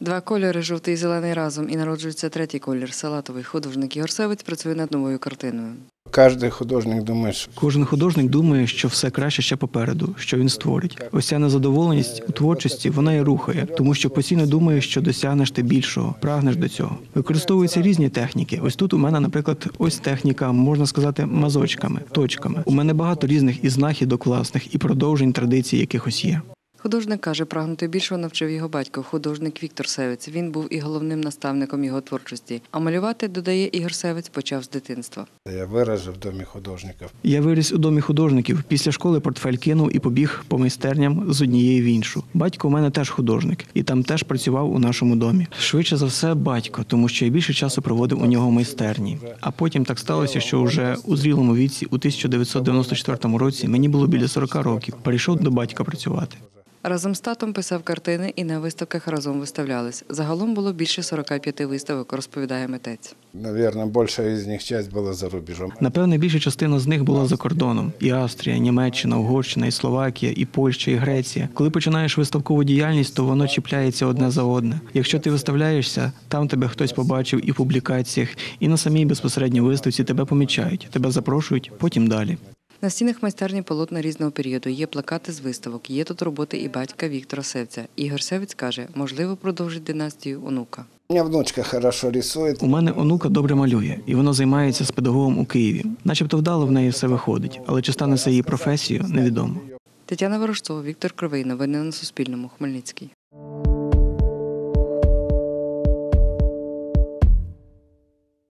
Два кольори жовтий і зелений разом і народжується третій колір салатовий. Художник Ігор Севець працює над новою картиною. Кожен художник думає, що Кожен художник думає, що все краще ще попереду, що він створить. Ось ця незадоволеність у творчості вона і рухає, тому що постійно думаєш, що досягнеш ти більшого, прагнеш до цього. Використовуються різні техніки. Ось тут у мене, наприклад, ось техніка, можна сказати, мазочками, точками. У мене багато різних і знахідок власних, і продовжень традицій якихось є. Художник каже, прагнути більшого навчив його батько, художник Віктор Севець. Він був і головним наставником його творчості. А малювати, додає Ігор Севець, почав з дитинства. я виражу в домі художників. Я виріс у домі художників. Після школи портфель кинув і побіг по майстерням з однієї в іншу. Батько у мене теж художник, і там теж працював у нашому домі. Швидше за все, батько, тому що я більше часу проводив у нього в майстерні. А потім так сталося, що вже у зрілому віці, у 1994 році, мені було біля 40 років. Перейшов до батька працювати. Разом з татом писав картини і на виставках разом виставлялись. Загалом було більше 45 виставок, розповідає митець. Навірно, більша із них часть була за рубежом. Напевне, більша частина з них була за кордоном: і Австрія, і Німеччина, Угорщина, і Словакія, і Польща, і Греція. Коли починаєш виставкову діяльність, то воно чіпляється одне за одне. Якщо ти виставляєшся, там тебе хтось побачив і в публікаціях, і на самій безпосередньо виставці тебе помічають, тебе запрошують, потім далі. На стінах майстерні полотна різного періоду. Є плакати з виставок, є тут роботи і батька Віктора Севця. Ігор Севець каже, можливо, продовжить династію онука. У мене внучка хорошо рисує. У мене онука добре малює, і вона займається з педагогом у Києві. Начебто вдало в неї все виходить, але чи стане це її професією, невідомо. Тетяна Ворожцова, Віктор Кривий. Новини на Суспільному. Хмельницький.